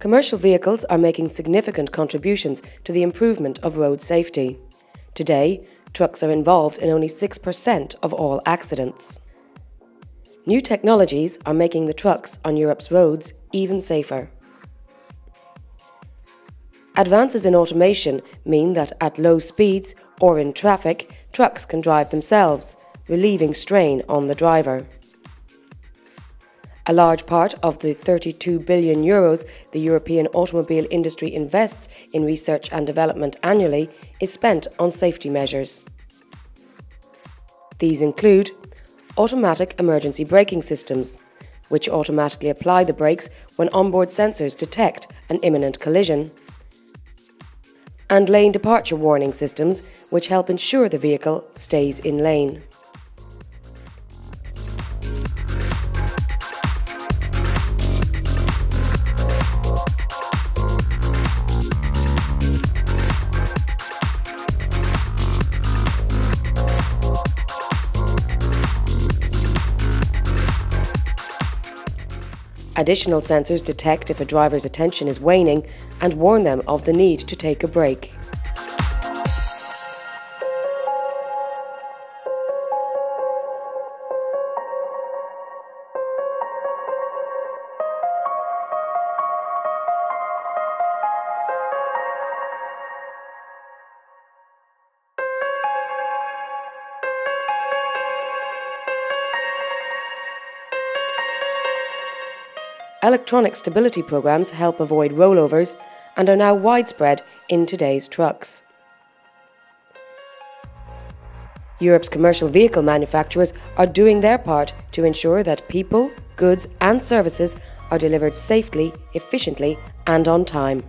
Commercial vehicles are making significant contributions to the improvement of road safety. Today, trucks are involved in only 6% of all accidents. New technologies are making the trucks on Europe's roads even safer. Advances in automation mean that at low speeds or in traffic, trucks can drive themselves, relieving strain on the driver. A large part of the 32 billion euros the European automobile industry invests in research and development annually is spent on safety measures. These include automatic emergency braking systems, which automatically apply the brakes when onboard sensors detect an imminent collision, and lane departure warning systems, which help ensure the vehicle stays in lane. Additional sensors detect if a driver's attention is waning and warn them of the need to take a break. Electronic stability programs help avoid rollovers and are now widespread in today's trucks. Europe's commercial vehicle manufacturers are doing their part to ensure that people, goods and services are delivered safely, efficiently and on time.